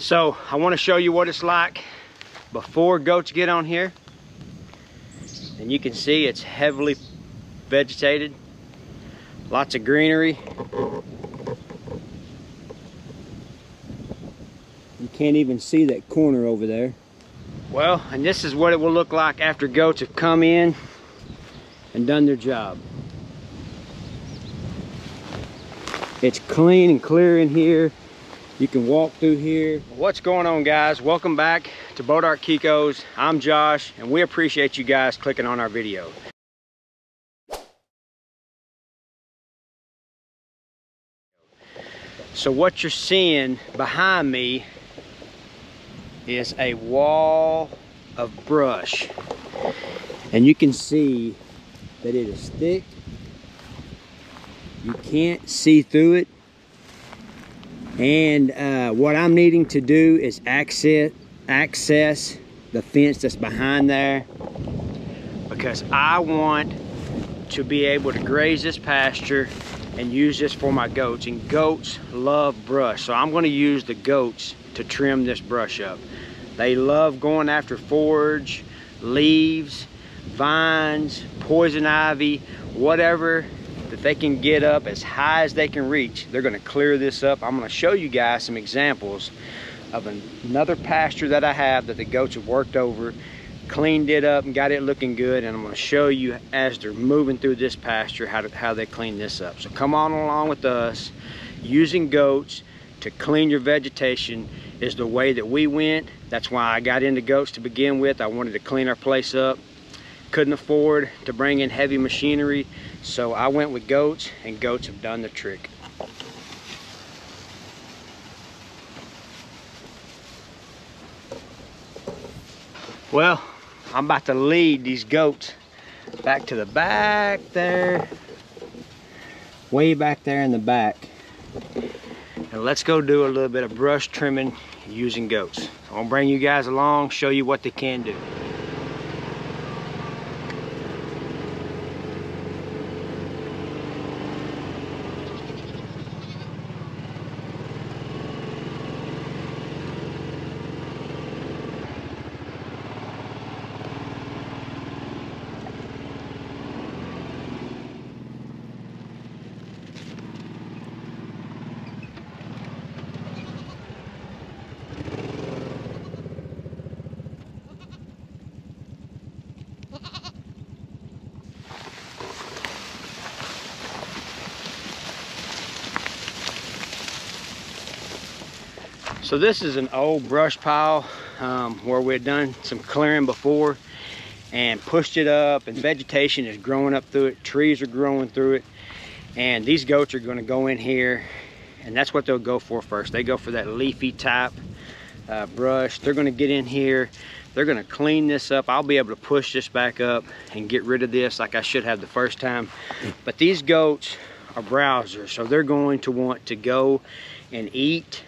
So I want to show you what it's like before goats get on here. And you can see it's heavily vegetated. Lots of greenery. You can't even see that corner over there. Well, and this is what it will look like after goats have come in and done their job. It's clean and clear in here. You can walk through here. What's going on guys? Welcome back to Bois D'Arc Kiko's. I'm Josh and we appreciate you guys clicking on our video. So what you're seeing behind me is a wall of brush. And you can see that it is thick. You can't see through it. And uh, what I'm needing to do is access, access the fence that's behind there because I want to be able to graze this pasture and use this for my goats. And goats love brush. So I'm gonna use the goats to trim this brush up. They love going after forage, leaves, vines, poison ivy, whatever that they can get up as high as they can reach. They're gonna clear this up. I'm gonna show you guys some examples of another pasture that I have that the goats have worked over, cleaned it up and got it looking good. And I'm gonna show you as they're moving through this pasture how, to, how they clean this up. So come on along with us. Using goats to clean your vegetation is the way that we went. That's why I got into goats to begin with. I wanted to clean our place up. Couldn't afford to bring in heavy machinery. So I went with goats and goats have done the trick. Well, I'm about to lead these goats back to the back there. Way back there in the back. And let's go do a little bit of brush trimming using goats. I'm gonna bring you guys along, show you what they can do. So this is an old brush pile um, where we had done some clearing before and pushed it up and vegetation is growing up through it. Trees are growing through it. And these goats are gonna go in here and that's what they'll go for first. They go for that leafy type uh, brush. They're gonna get in here. They're gonna clean this up. I'll be able to push this back up and get rid of this like I should have the first time. But these goats are browsers. So they're going to want to go and eat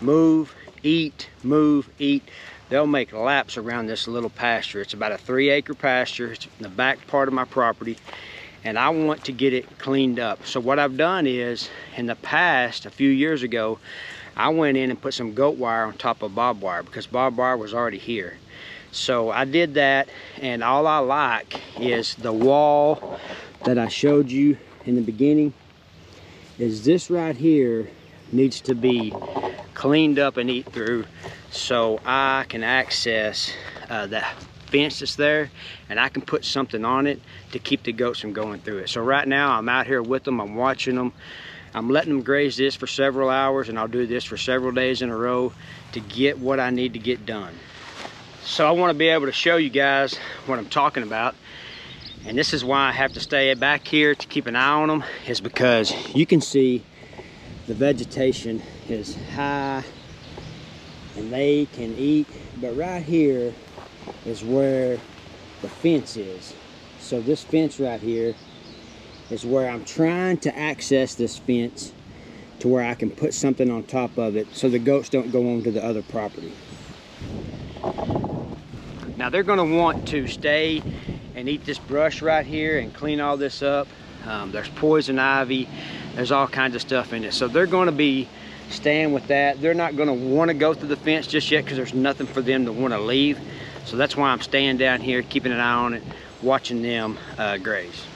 move, eat, move, eat. They'll make laps around this little pasture. It's about a three acre pasture. It's in the back part of my property and I want to get it cleaned up. So what I've done is, in the past, a few years ago, I went in and put some goat wire on top of barbed wire because barbed wire was already here. So I did that and all I like is the wall that I showed you in the beginning is this right here needs to be cleaned up and eat through so I can access uh, fence that's there and I can put something on it to keep the goats from going through it. So right now I'm out here with them, I'm watching them. I'm letting them graze this for several hours and I'll do this for several days in a row to get what I need to get done. So I wanna be able to show you guys what I'm talking about. And this is why I have to stay back here to keep an eye on them is because you can see the vegetation is high and they can eat but right here is where the fence is. So this fence right here is where I'm trying to access this fence to where I can put something on top of it so the goats don't go on to the other property. Now they're going to want to stay and eat this brush right here and clean all this up. Um, there's poison ivy there's all kinds of stuff in it so they're going to be staying with that. They're not gonna wanna go through the fence just yet because there's nothing for them to wanna leave. So that's why I'm staying down here, keeping an eye on it, watching them uh, graze.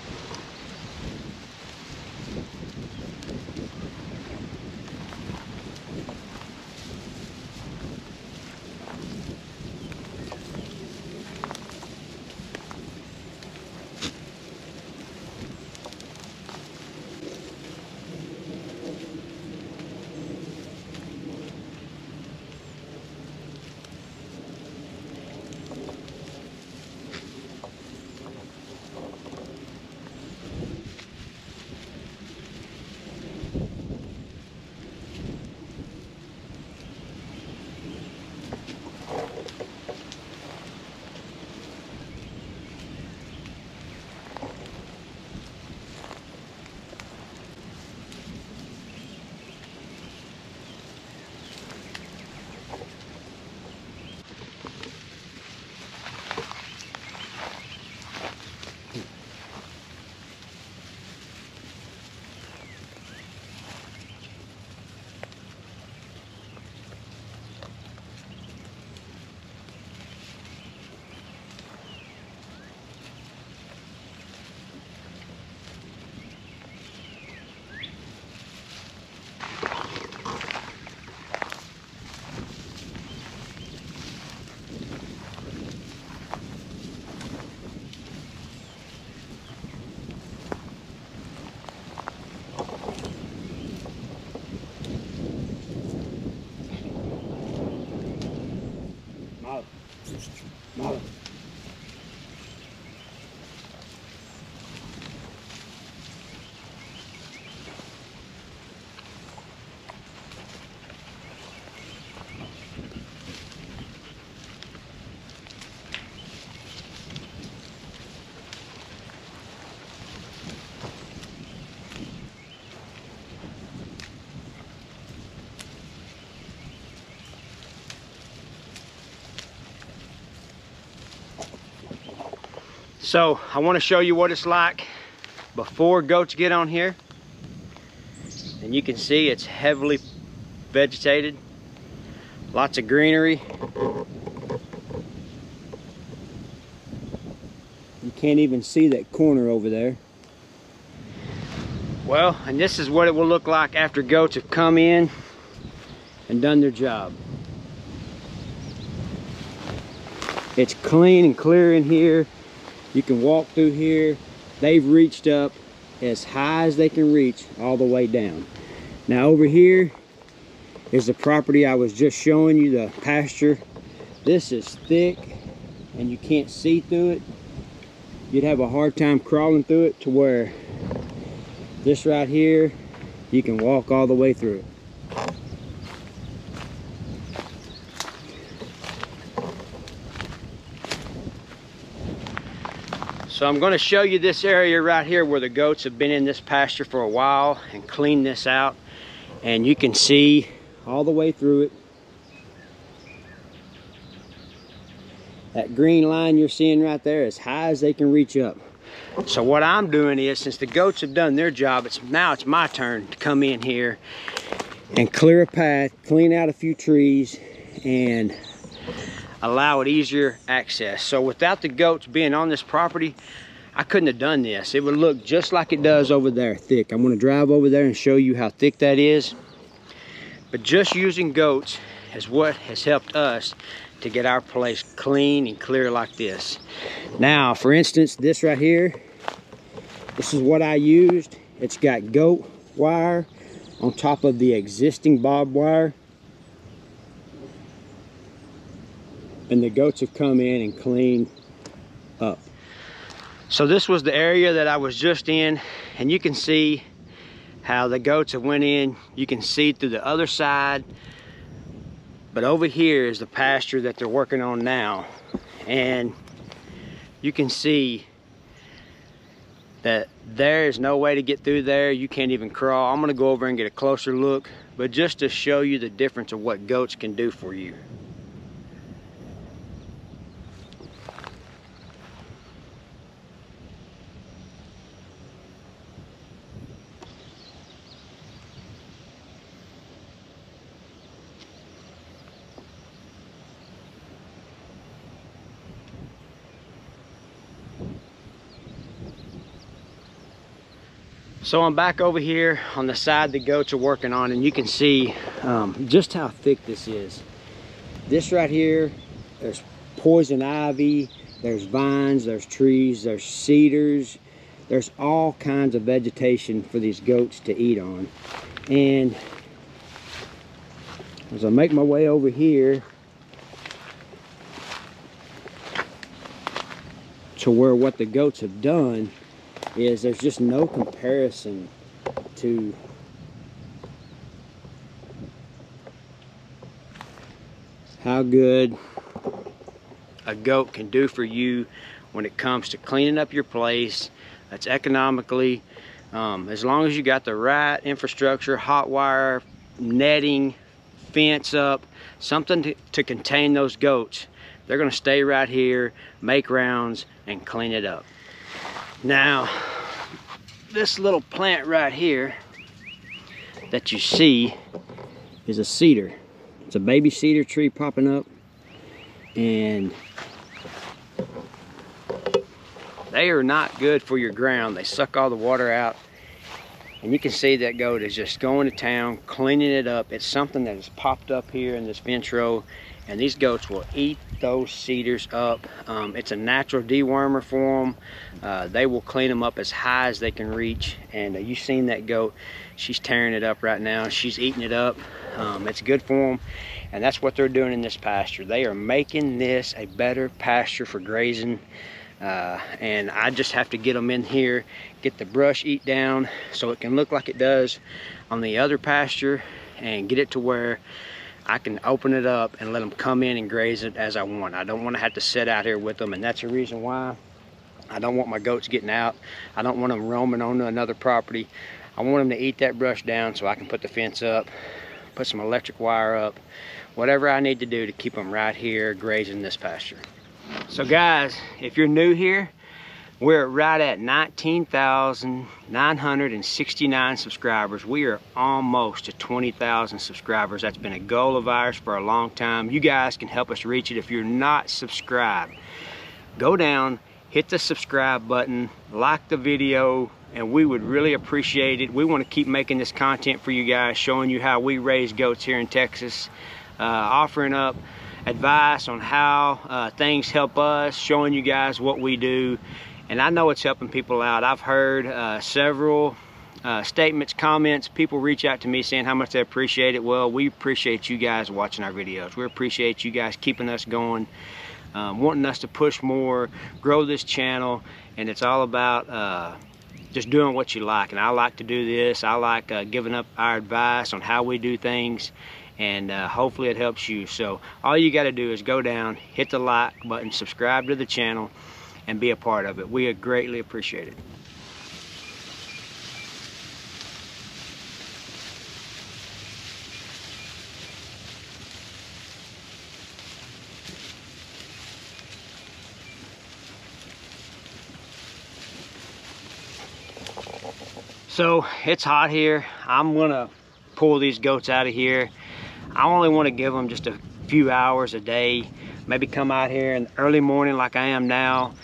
So I want to show you what it's like before goats get on here. And you can see it's heavily vegetated. Lots of greenery. You can't even see that corner over there. Well, and this is what it will look like after goats have come in and done their job. It's clean and clear in here. You can walk through here. They've reached up as high as they can reach all the way down. Now over here is the property I was just showing you, the pasture. This is thick and you can't see through it. You'd have a hard time crawling through it to where this right here, you can walk all the way through it. So I'm going to show you this area right here where the goats have been in this pasture for a while and cleaned this out. And you can see all the way through it. That green line you're seeing right there as high as they can reach up. So what I'm doing is, since the goats have done their job, it's now it's my turn to come in here and clear a path, clean out a few trees, and allow it easier access. So without the goats being on this property, I couldn't have done this. It would look just like it does over there, thick. I'm gonna drive over there and show you how thick that is. But just using goats is what has helped us to get our place clean and clear like this. Now, for instance, this right here, this is what I used. It's got goat wire on top of the existing barbed wire. And the goats have come in and cleaned up. So this was the area that I was just in and you can see how the goats have went in. You can see through the other side. But over here is the pasture that they're working on now. And you can see that there is no way to get through there. You can't even crawl. I'm gonna go over and get a closer look, but just to show you the difference of what goats can do for you. So I'm back over here on the side the goats are working on and you can see um, just how thick this is. This right here, there's poison ivy, there's vines, there's trees, there's cedars, there's all kinds of vegetation for these goats to eat on. And as I make my way over here to where what the goats have done is there's just no comparison to how good a goat can do for you when it comes to cleaning up your place. That's economically um, as long as you got the right infrastructure hot wire netting fence up something to, to contain those goats they're going to stay right here make rounds and clean it up now this little plant right here that you see is a cedar it's a baby cedar tree popping up and they are not good for your ground. They suck all the water out. And you can see that goat is just going to town, cleaning it up. It's something that has popped up here in this fence row. And these goats will eat those cedars up. Um, it's a natural dewormer for them. Uh, they will clean them up as high as they can reach. And uh, you've seen that goat. She's tearing it up right now. She's eating it up. Um, it's good for them. And that's what they're doing in this pasture. They are making this a better pasture for grazing. Uh, and I just have to get them in here, get the brush eat down so it can look like it does on the other pasture and get it to where I can open it up and let them come in and graze it as I want. I don't want to have to sit out here with them and that's the reason why I don't want my goats getting out. I don't want them roaming onto another property. I want them to eat that brush down so I can put the fence up, put some electric wire up, whatever I need to do to keep them right here grazing this pasture. So guys, if you're new here, we're right at 19,969 subscribers. We are almost to 20,000 subscribers. That's been a goal of ours for a long time. You guys can help us reach it. If you're not subscribed, go down, hit the subscribe button, like the video, and we would really appreciate it. We want to keep making this content for you guys, showing you how we raise goats here in Texas, uh, offering up advice on how uh, things help us, showing you guys what we do. And I know it's helping people out. I've heard uh, several uh, statements, comments, people reach out to me saying how much they appreciate it. Well, we appreciate you guys watching our videos. We appreciate you guys keeping us going, um, wanting us to push more, grow this channel, and it's all about uh, just doing what you like. And I like to do this. I like uh, giving up our advice on how we do things and uh, hopefully it helps you. So all you got to do is go down, hit the like button, subscribe to the channel, and be a part of it. We are greatly appreciate it. So it's hot here. I'm gonna pull these goats out of here I only want to give them just a few hours a day. Maybe come out here in the early morning like I am now.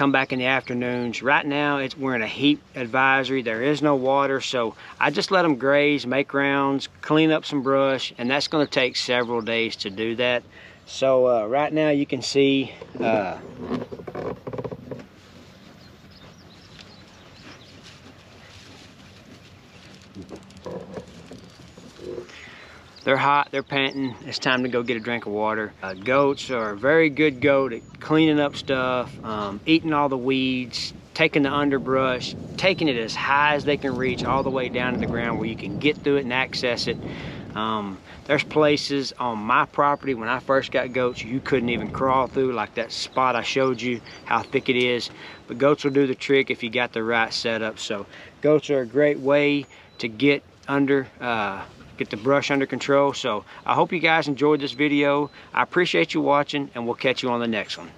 Come back in the afternoons. Right now, it's we're in a heat advisory. There is no water, so I just let them graze, make rounds, clean up some brush, and that's going to take several days to do that. So uh, right now, you can see uh, they're hot, they're panting, it's time to go get a drink of water. Uh, goats are a very good goat at cleaning up stuff, um, eating all the weeds, taking the underbrush, taking it as high as they can reach all the way down to the ground where you can get through it and access it. Um, there's places on my property when I first got goats you couldn't even crawl through like that spot I showed you how thick it is but goats will do the trick if you got the right setup so goats are a great way to get under uh, get the brush under control. So I hope you guys enjoyed this video. I appreciate you watching and we'll catch you on the next one.